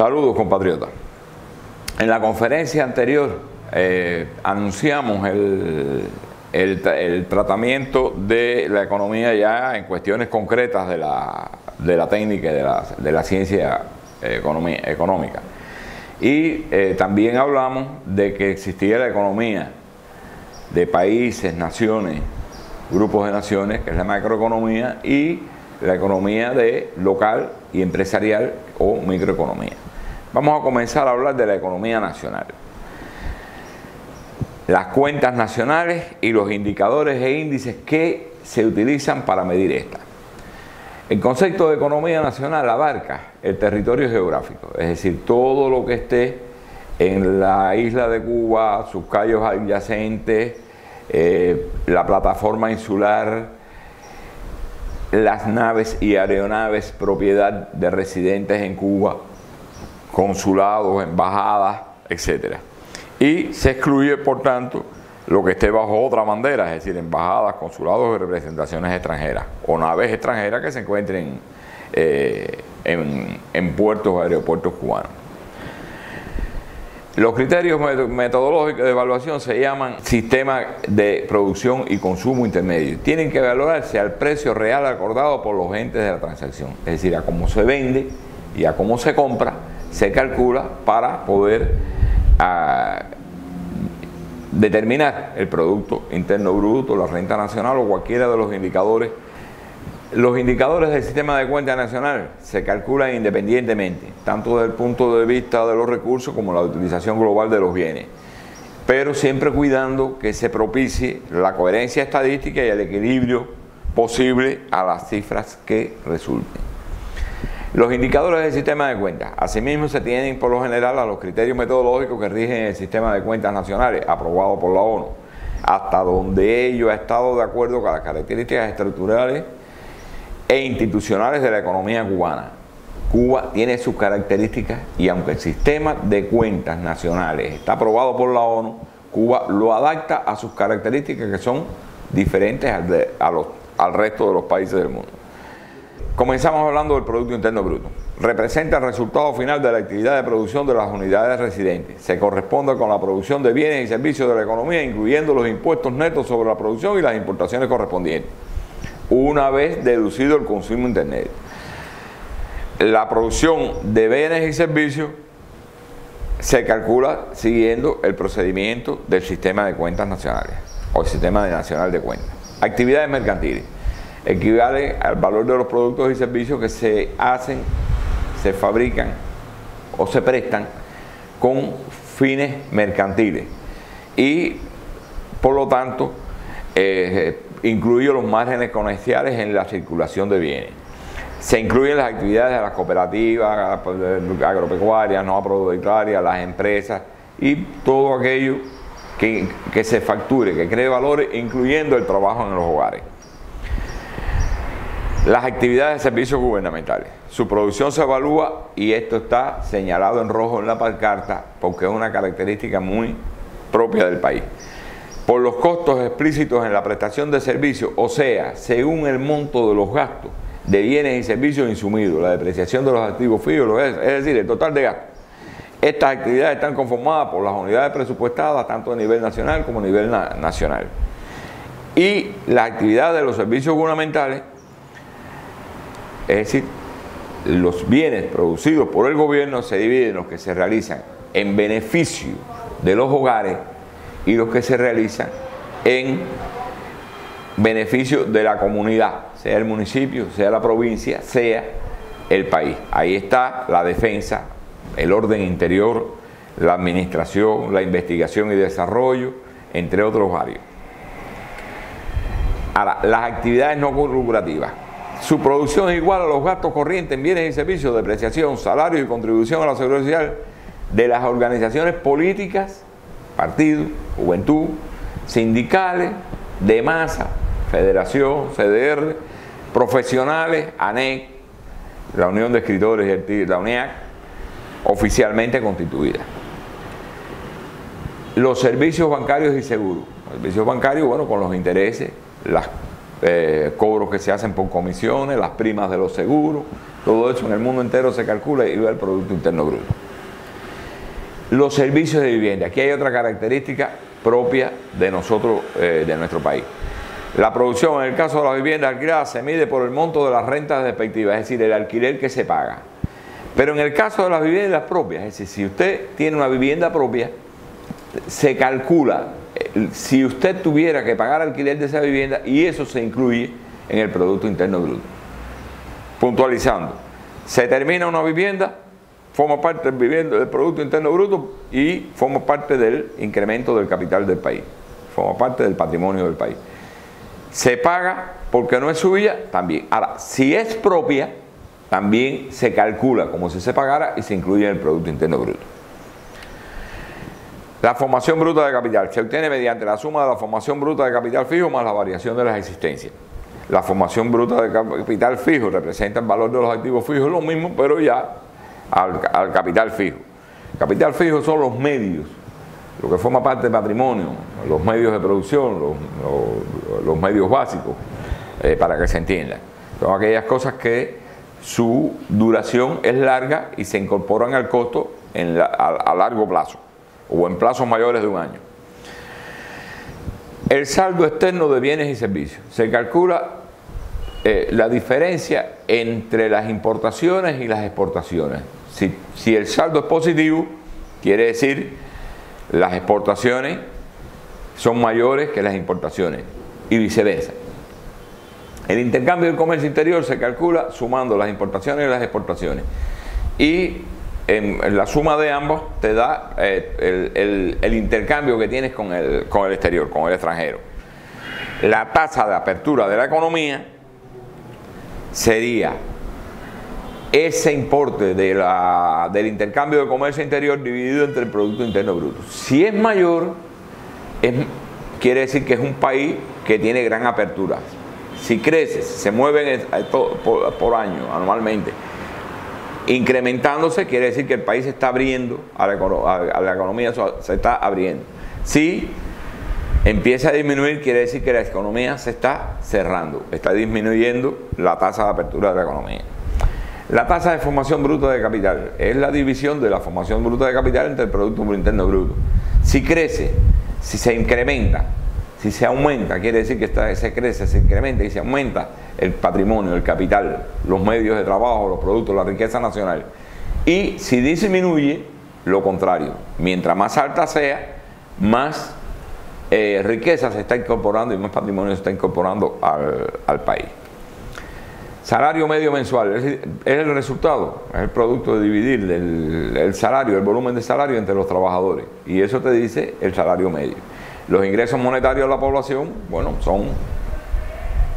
Saludos compatriotas. En la conferencia anterior eh, anunciamos el, el, tratamiento de la economía ya en cuestiones concretas de la, de la técnica y de la, de la ciencia eh, económica. Y eh, también hablamos de que existía la economía de países, naciones, grupos de naciones, que es la macroeconomía, y la economía de local y empresarial o microeconomía. Vamos a comenzar a hablar de la economía nacional. Las cuentas nacionales y los indicadores e índices que se utilizan para medir esta. El concepto de economía nacional abarca el territorio geográfico, es decir, todo lo que esté en la isla de Cuba, sus callos adyacentes, eh, la plataforma insular, las naves y aeronaves propiedad de residentes en Cuba, consulados, embajadas, etc. Y se excluye, por tanto, lo que esté bajo otra bandera, es decir, embajadas, consulados y representaciones extranjeras, o naves extranjeras que se encuentren eh, en, en puertos o aeropuertos cubanos. Los criterios metodológicos de evaluación se llaman sistema de producción y consumo intermedio. Tienen que valorarse al precio real acordado por los entes de la transacción, es decir, a cómo se vende y a cómo se compra, se calcula para poder ah, determinar el Producto Interno Bruto, la renta nacional o cualquiera de los indicadores los indicadores del sistema de cuenta nacional se calculan independientemente, tanto desde el punto de vista de los recursos como la utilización global de los bienes, pero siempre cuidando que se propicie la coherencia estadística y el equilibrio posible a las cifras que resulten. Los indicadores del sistema de cuentas, asimismo se tienen por lo general a los criterios metodológicos que rigen el sistema de cuentas nacionales aprobado por la ONU, hasta donde ello ha estado de acuerdo con las características estructurales e institucionales de la economía cubana. Cuba tiene sus características y aunque el sistema de cuentas nacionales está aprobado por la ONU, Cuba lo adapta a sus características que son diferentes al, al resto de los países del mundo. Comenzamos hablando del Producto Interno Bruto. Representa el resultado final de la actividad de producción de las unidades residentes. Se corresponde con la producción de bienes y servicios de la economía, incluyendo los impuestos netos sobre la producción y las importaciones correspondientes una vez deducido el consumo internet. La producción de bienes y servicios se calcula siguiendo el procedimiento del sistema de cuentas nacionales o el sistema nacional de cuentas. Actividades mercantiles equivale al valor de los productos y servicios que se hacen, se fabrican o se prestan con fines mercantiles y por lo tanto eh, incluye los márgenes comerciales en la circulación de bienes. Se incluyen las actividades de las cooperativas agropecuarias, no agropecuarias, las empresas y todo aquello que, que se facture, que cree valores, incluyendo el trabajo en los hogares. Las actividades de servicios gubernamentales. Su producción se evalúa y esto está señalado en rojo en la pancarta porque es una característica muy propia del país por los costos explícitos en la prestación de servicios, o sea, según el monto de los gastos de bienes y servicios insumidos, la depreciación de los activos fijos, es decir, el total de gastos. Estas actividades están conformadas por las unidades presupuestadas tanto a nivel nacional como a nivel nacional. Y las actividades de los servicios gubernamentales, es decir, los bienes producidos por el gobierno se dividen en los que se realizan en beneficio de los hogares y los que se realizan en beneficio de la comunidad, sea el municipio, sea la provincia, sea el país. Ahí está la defensa, el orden interior, la administración, la investigación y desarrollo, entre otros varios. Ahora, las actividades no lucrativas. Su producción es igual a los gastos corrientes en bienes y servicios, depreciación, salario y contribución a la seguridad social de las organizaciones políticas partidos, juventud, sindicales, de masa, federación, CDR, profesionales, ANEC, la Unión de Escritores y la UNEAC, oficialmente constituida. Los servicios bancarios y seguros. Los servicios bancarios, bueno, con los intereses, los eh, cobros que se hacen por comisiones, las primas de los seguros, Todo eso en el mundo entero se calcula y va el Producto Interno Bruto. Los servicios de vivienda. Aquí hay otra característica propia de nosotros, eh, de nuestro país. La producción, en el caso de las viviendas alquiladas, se mide por el monto de las rentas respectivas, es decir, el alquiler que se paga. Pero en el caso de las viviendas propias, es decir, si usted tiene una vivienda propia, se calcula si usted tuviera que pagar alquiler de esa vivienda y eso se incluye en el Producto Interno Bruto. Puntualizando, se termina una vivienda, forma parte del, Producto Interno Bruto y forma parte del incremento del capital del país, forma parte del patrimonio del país. Se paga porque no es suya, también. Ahora, si es propia, también se calcula como si se pagara y se incluye en el Producto Interno Bruto. La formación bruta de capital se obtiene mediante la suma de la formación bruta de capital fijo más la variación de las existencias. La formación bruta de capital fijo representa el valor de los activos fijos, lo mismo, pero ya al, capital fijo. Capital fijo son los medios, lo que forma parte del patrimonio, los medios de producción, los, medios básicos, eh, para que se entienda. Son aquellas cosas que su duración es larga y se incorporan al costo a largo plazo o en plazos mayores de un año. El saldo externo de bienes y servicios. Se calcula eh, la diferencia entre las importaciones y las exportaciones. Si, si el saldo es positivo, quiere decir las exportaciones son mayores que las importaciones y viceversa. El intercambio del comercio interior se calcula sumando las importaciones y las exportaciones. Y la suma de ambos te da eh, el, intercambio que tienes con el, con el exterior, con el extranjero. La tasa de apertura de la economía sería ese importe de la, del intercambio de comercio interior dividido entre el Producto Interno Bruto. Si es mayor, quiere decir que es un país que tiene gran apertura. Si crece, se mueven por año anualmente incrementándose quiere decir que el país se está abriendo, a la, economía se está abriendo. Si empieza a disminuir, quiere decir que la economía se está cerrando, está disminuyendo la tasa de apertura de la economía. La tasa de formación bruta de capital es la división de la formación bruta de capital entre el Producto Interno Bruto. Si crece, si se incrementa, si se aumenta, quiere decir que se crece, se incrementa y se aumenta el patrimonio, el capital, los medios de trabajo, los productos, la riqueza nacional. Y si disminuye, lo contrario. Mientras más alta sea, más eh, riqueza se está incorporando y más patrimonio se está incorporando al, país. Salario medio mensual es, el resultado, es el producto de dividir el salario, el volumen de salario entre los trabajadores. Y eso te dice el salario medio. Los ingresos monetarios de la población, bueno, son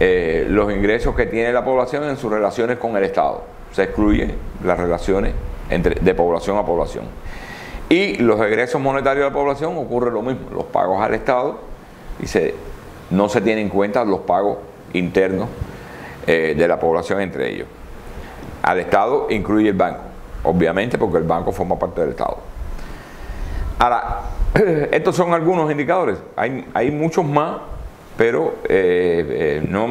eh, los ingresos que tiene la población en sus relaciones con el Estado. Se excluyen las relaciones entre, de población a población. Y los egresos monetarios de la población ocurre lo mismo, los pagos al Estado y se, no se tienen en cuenta los pagos internos eh, de la población entre ellos. Al Estado incluye el banco, obviamente porque el banco forma parte del Estado. Ahora, estos son algunos indicadores, hay, hay muchos más pero eh, eh, no,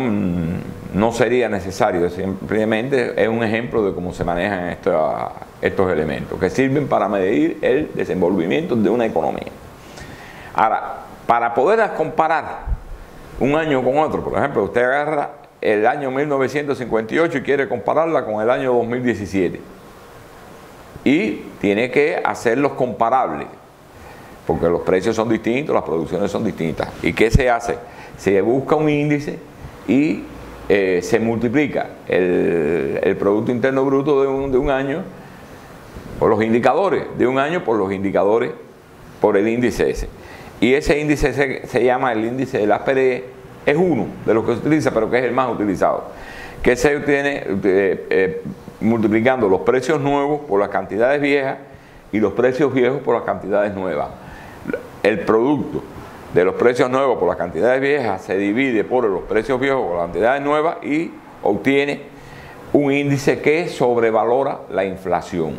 no, sería necesario, simplemente es un ejemplo de cómo se manejan estos elementos, que sirven para medir el desenvolvimiento de una economía. Ahora, para poder comparar un año con otro, por ejemplo, usted agarra el año 1958 y quiere compararla con el año 2017. Y tiene que hacerlos comparables, porque los precios son distintos, las producciones son distintas. ¿Y qué se hace? se busca un índice y eh, se multiplica el, Producto Interno Bruto de un, año por los indicadores, de un año por los indicadores, por el índice ese. Y ese índice se, llama el índice de la PRE, es uno de los que se utiliza, pero que es el más utilizado, que se obtiene eh, eh, multiplicando los precios nuevos por las cantidades viejas y los precios viejos por las cantidades nuevas. El producto de los precios nuevos por las cantidades viejas se divide por los precios viejos por las cantidades nuevas y obtiene un índice que sobrevalora la inflación.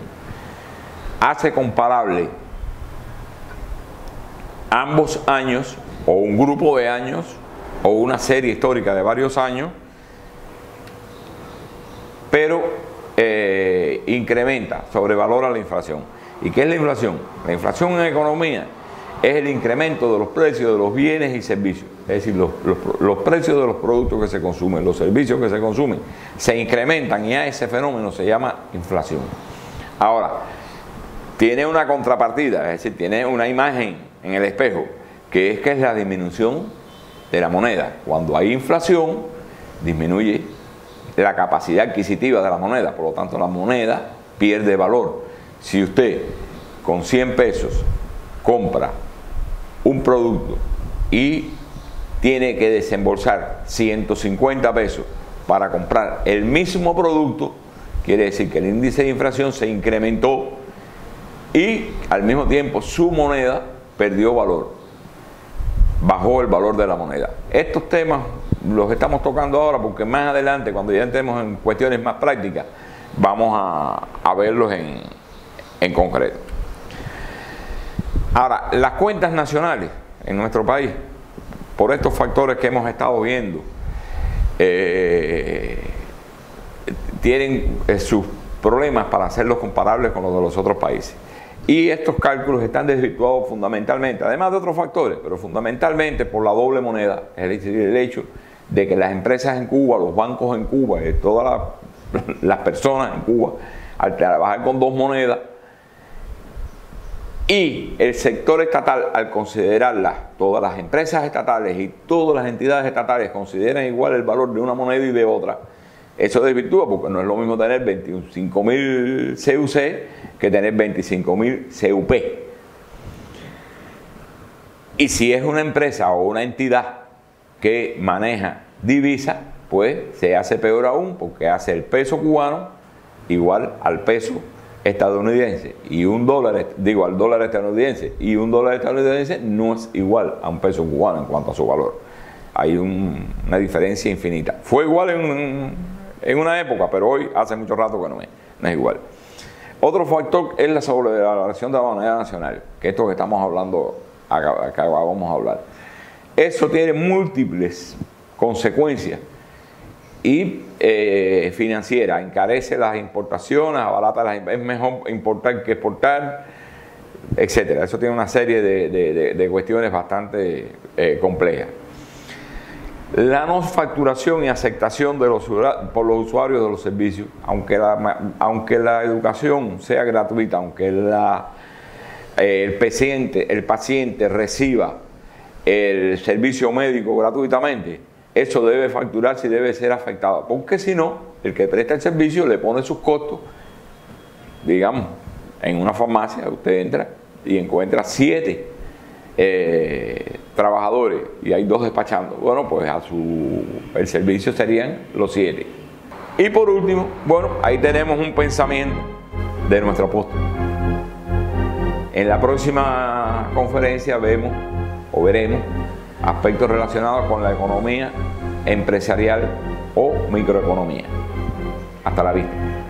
Hace comparable ambos años o un grupo de años o una serie histórica de varios años, pero eh, incrementa, sobrevalora la inflación. ¿Y qué es la inflación? La inflación en economía es el incremento de los precios de los bienes y servicios. Es decir, los, precios de los productos que se consumen, los servicios que se consumen, se incrementan y a ese fenómeno se llama inflación. Ahora, tiene una contrapartida, es decir, tiene una imagen en el espejo, que es que es la disminución de la moneda. Cuando hay inflación, disminuye la capacidad adquisitiva de la moneda, por lo tanto la moneda pierde valor. Si usted con 100 pesos compra un producto y tiene que desembolsar 150 pesos para comprar el mismo producto, quiere decir que el índice de inflación se incrementó y al mismo tiempo su moneda perdió valor, bajó el valor de la moneda. Estos temas los estamos tocando ahora porque más adelante, cuando ya entremos en cuestiones más prácticas, vamos a, verlos en, en concreto. Ahora, las cuentas nacionales en nuestro país, por estos factores que hemos estado viendo, eh, tienen eh, sus problemas para hacerlos comparables con los de los otros países. Y estos cálculos están desvirtuados fundamentalmente, además de otros factores, pero fundamentalmente por la doble moneda, es decir, el hecho de que las empresas en Cuba, los bancos en Cuba y todas las personas en Cuba, al trabajar con dos monedas, y el sector estatal, al considerarlas, todas las empresas estatales y todas las entidades estatales consideran igual el valor de una moneda y de otra, eso desvirtúa porque no es lo mismo tener 25.000 CUC que tener 25.000 CUP. Y si es una empresa o una entidad que maneja divisa, pues se hace peor aún porque hace el peso cubano igual al peso estadounidense y un dólar, digo al dólar estadounidense y un dólar estadounidense no es igual a un peso cubano en cuanto a su valor. Hay una diferencia infinita. Fue igual en, en, una época, pero hoy hace mucho rato que no es, no es igual. Otro factor es la sobrevaloración de la moneda nacional, que esto que estamos hablando, acá vamos a hablar. Eso tiene múltiples consecuencias y eh, financiera, encarece las importaciones, abarata las, es mejor importar que exportar, etcétera. Eso tiene una serie de, cuestiones bastante eh, complejas. La no facturación y aceptación de los, por los usuarios de los servicios, aunque la, aunque la educación sea gratuita, aunque eh, el, paciente, el paciente reciba el servicio médico gratuitamente, eso debe facturarse y debe ser afectado, porque si no, el que presta el servicio le pone sus costos, digamos, en una farmacia usted entra y encuentra siete eh, trabajadores y hay dos despachando, bueno, pues el servicio serían los siete. Y por último, bueno, ahí tenemos un pensamiento de nuestro apóstol. En la próxima conferencia vemos o veremos aspectos relacionados con la economía empresarial o microeconomía. Hasta la vista.